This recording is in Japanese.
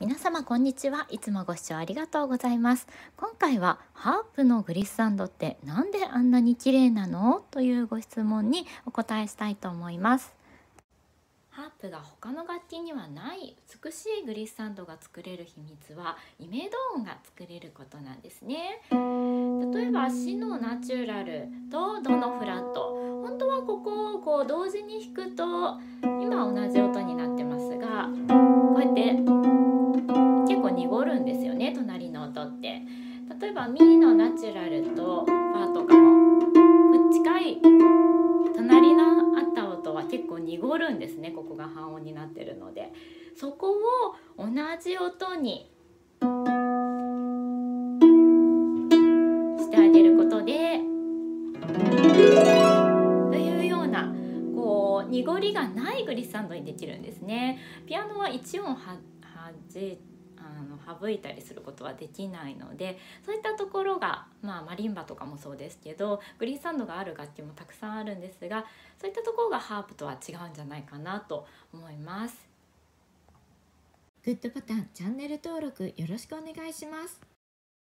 皆様こんにちは。いつもご視聴ありがとうございます。今回はハープのグリッサンドってなんであんなに綺麗なの？というご質問にお答えしたいと思います。ハープが他の楽器にはない美しいグリッサンドが作れる秘密はイメド音が作れることなんですね。例えばシのナチュラルとドのフラット。本当はここをこう同時に弾くと今同じ音になってますがこうやって濁るんですよね隣の音って。例えばミのナチュラルとファとかも近い隣のあった音は結構濁るんですねここが半音になってるので。そこを同じ音にしてあげることでというようなこう濁りがないグリッサンドにできるんですね。ピアノは1音はじあの省いたりすることはできないのでそういったところが、まあ、マリンバとかもそうですけどグリーンサンドがある楽器もたくさんあるんですがそういったところがハープとは違うんじゃないかなと思います。グッドボタンチャンネル登録よろしくお願いします。